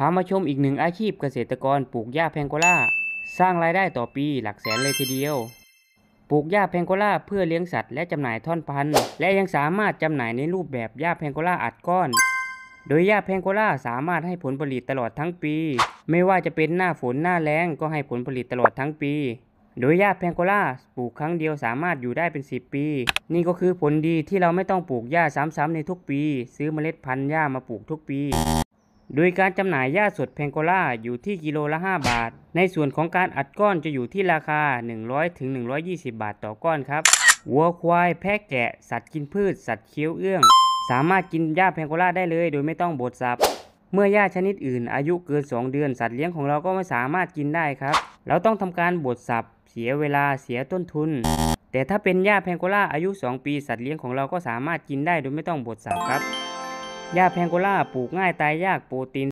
พามาชมอีกหนึ่งอาชีพเกษตรกรปลูกหญ้าแพงโกล่า สร้างรายได้ต่อปีหลักแสนเลยทีเดียว ปลูกหญ้าแพงโกล่าเพื่อเลี้ยงสัตว์และจำหน่ายท่อนพันธุ์ และยังสามารถจำหน่ายในรูปแบบหญ้าแพงโกล่าอัดก้อน โดยหญ้าแพงโกล่าสามารถให้ผลผลิตตลอดทั้งปี ไม่ว่าจะเป็นหน้าฝนหน้าแล้งก็ให้ผลผลิตตลอดทั้งปี โดยหญ้าแพงโกล่าปลูกครั้งเดียวสามารถอยู่ได้เป็น 10 ปี นี่ก็คือผลดีที่เราไม่ต้องปลูกหญ้าซ้ำๆในทุกปี ซื้อเมล็ดพันธุ์หญ้ามาปลูกทุกปี โดยการจำหน่ายหญ้าสดแพงโกล่าอยู่ที่กิโลละ 5 บาท ในส่วนของการอัดก้อนจะอยู่ที่ราคา 100ถึง120 บาทต่อก้อนครับ วัวควายแพะแกะ สัตว์กินพืช สัตว์เคี้ยวเอื้อง สามารถกินหญ้าแพงโกล่าได้เลย โดยไม่ต้องบดสับ เมื่อหญ้าชนิดอื่น อายุเกิน 2 เดือนสัตว์เลี้ยงของเราก็ไม่สามารถกินได้ครับ เราต้องทำการบดสับ เสียเวลาเสียต้นทุน แต่ถ้าเป็นหญ้าแพงโกล่าอายุ 2 ปี สัตว์เลี้ยงของเราก็สามารถกินได้โดยไม่ต้องบดสับครับ หญ้าแพงโกล่าปลูกง่ายตายยากโปรตีน